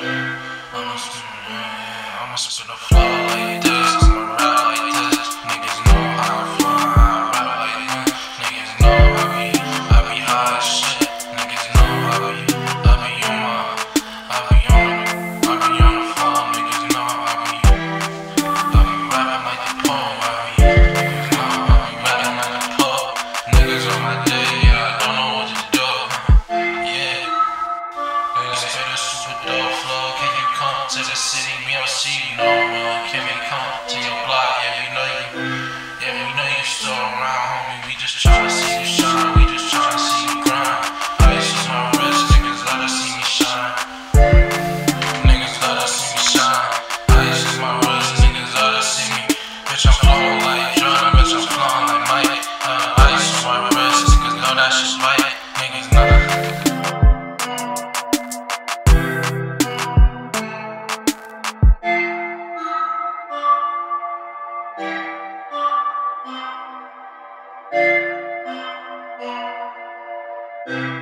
I'ma spit it. I'ma spit it all. to the super dope flow, Can you come to the city? We don't see no more. Can we come to your block? Yeah, we know you. Yeah, we know you still around, homie. We just try to see you shine. We just try to see you grind. Ice is my wrist, niggas let us see me shine. Niggas let to see me shine. Ice is my wrist, niggas let us see me. Bitch, I'm flowing like. Thank